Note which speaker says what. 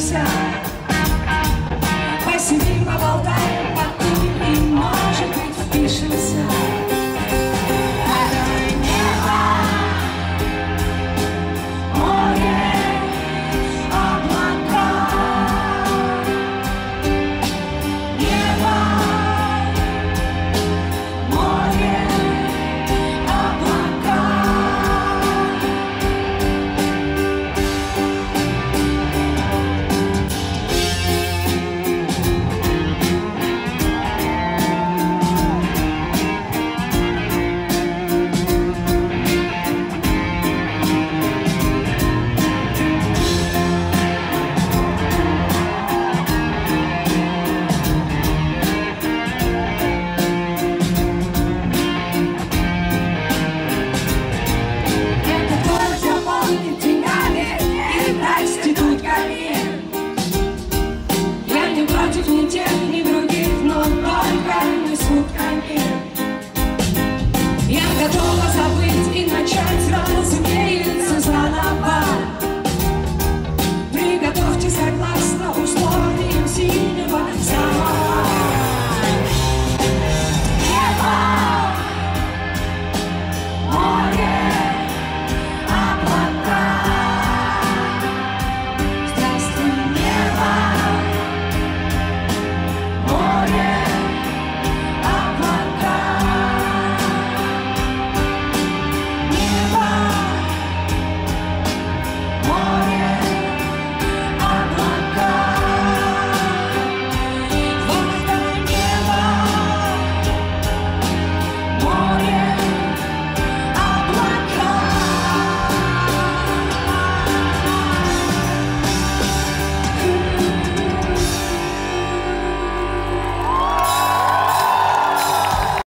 Speaker 1: inside.